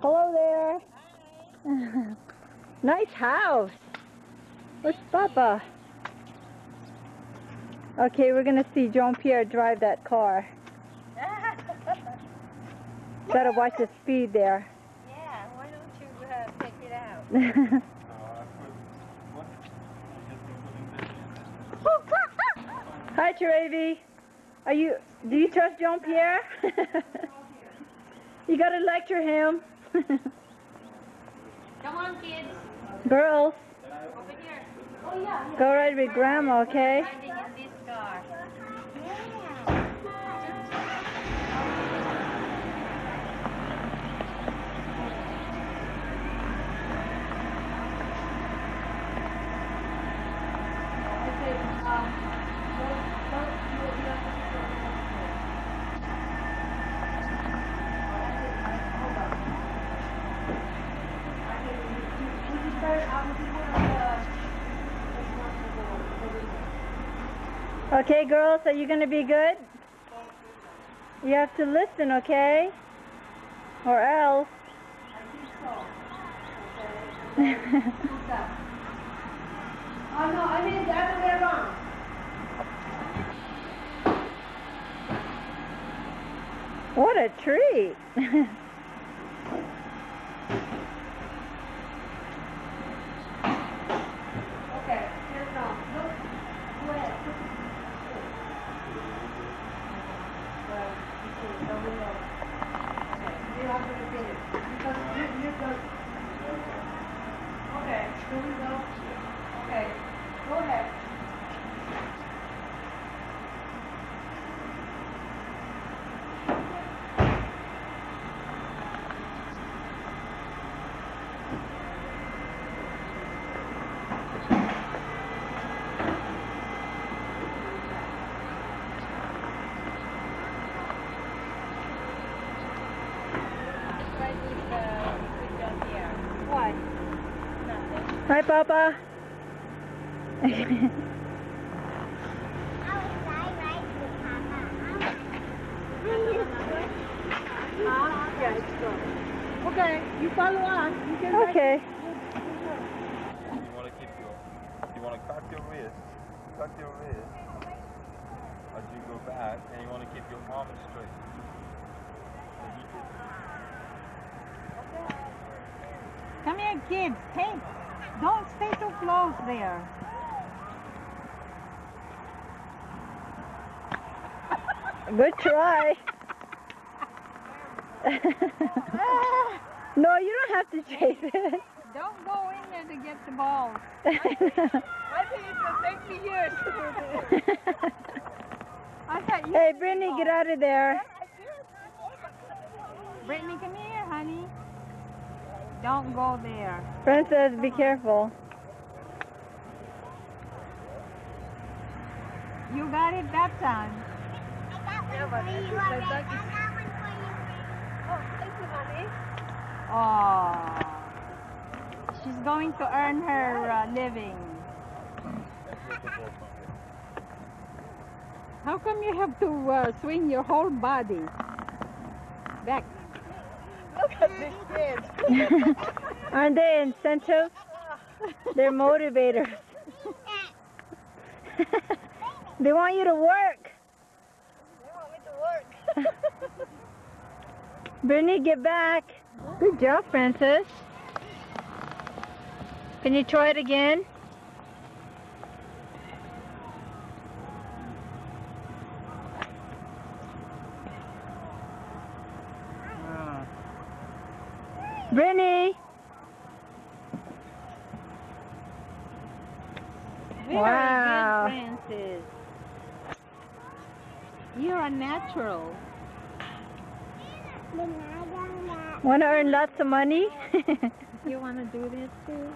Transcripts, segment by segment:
Hello there. Hi. nice house. Where's Papa? Okay, we're gonna see Jean Pierre drive that car. Gotta watch the speed there. Yeah, why don't you uh, take it out? Hi, Trevi. Are you? Do you trust Jean Pierre? you gotta lecture him. Come on, kids. Girls, Over here. Oh, yeah. go ride with Grandma, okay? Okay, girls, are you gonna be good? You have to listen, okay? Or else. Oh no, I mean the other way around. what a treat. Okay, here now. Look, go ahead. Well, you see, so we know. Okay, you have to repeat it. Because you, you Okay. Okay, go ahead. Right with, uh, with Jean Pierre. Why? Nothing. Hi, Papa. Yeah, it's. Okay, you follow us. You can okay. You want to keep your, you want to cut your wrist, cut your wrist as you go back, and you want to keep your arm straight. And you can- Come here, kids. Hey, don't stay too close there. Good try. no, you don't have to chase it. Don't go in there to get the balls. I think it will take me years to do this. I thought you. hey, Brittany, get out of there. Brittany, come here. Don't go there. Princess, be careful. You got it that time. Yeah, but I think that that is... Oh, thank you, honey. Oh. She's going to earn her uh, living. How come you have to uh, swing your whole body? Back. Look at these kids. Aren't they incentive? They're motivators. they want you to work. They want me to work. Brittany, get back. Good job, Francis. Can you try it again? Brittany. Very Wow. good, Francis. You're a natural. Want to earn lots of money? You want to do this too?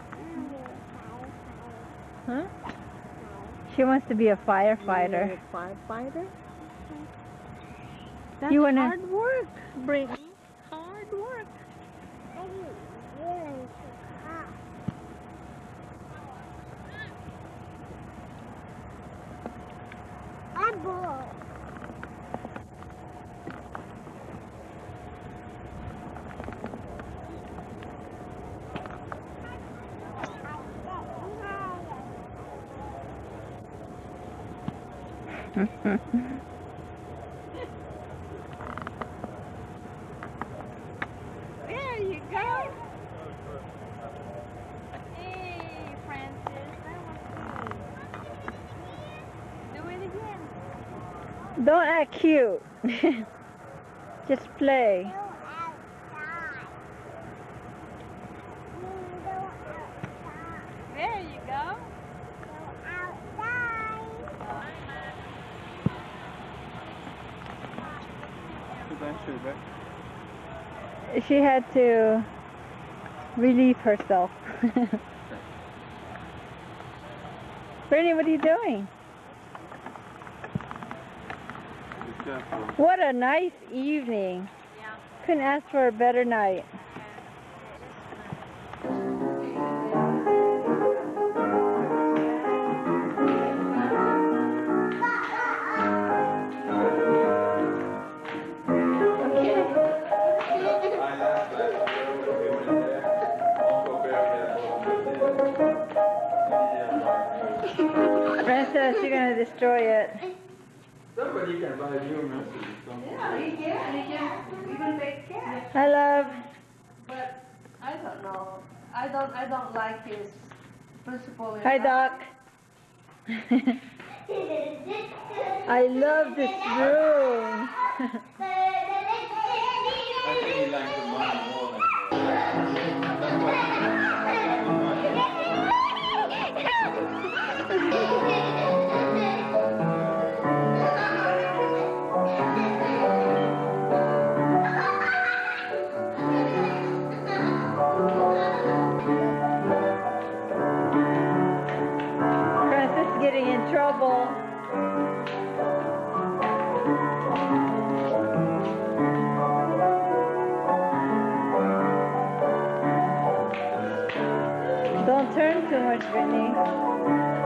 huh? She wants to be a firefighter. A firefighter? That's You wanna- hard work, Brittany. Hard work. Mm-hmm. Don't act cute. Just play. There you go. She had to relieve herself. Brittany, what are you doing? Be careful. What a nice evening. Yeah. Couldn't ask for a better night. Princess, you're gonna destroy it. Somebody can buy new Mercedes. Yeah, he can, he can even make cash. I love. But I don't know. I don't, I don't like his principle. Hi. Doc. I love this room. I think he likes the money more trouble. Don't turn too much, Brittany.